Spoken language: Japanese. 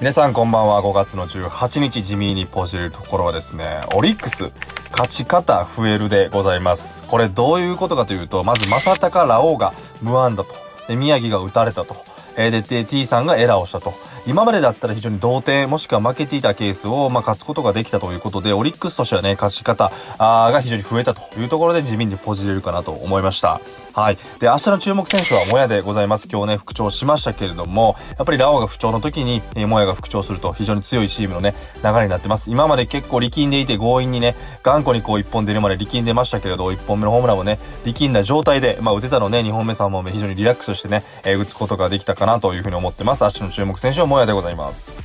皆さんこんばんは。5月の18日地味にポジるところはですね、オリックス、勝ち方増えるでございます。これどういうことかというと、まず正隆ラオウが無安打と、で、宮城が打たれたと、えー、で、T さんがエラーをしたと。今までだったら非常に同点、もしくは負けていたケースを、まあ、勝つことができたということで、オリックスとしてはね、勝ち方あが非常に増えたというところで地味にポジれるかなと思いました。はい。で、明日の注目選手はもやでございます。今日ね、復調しましたけれども、やっぱりラオウが不調の時に、えー、もやが復調すると非常に強いチームのね、流れになってます。今まで結構力んでいて強引にね、頑固にこう1本出るまで力んでましたけれど、1本目のホームランもね、力んだ状態で、まあ打てたのね、2本目3本目非常にリラックスしてね、えー、打つことができたかなというふうに思ってます。明日の注目選手はもやでございます。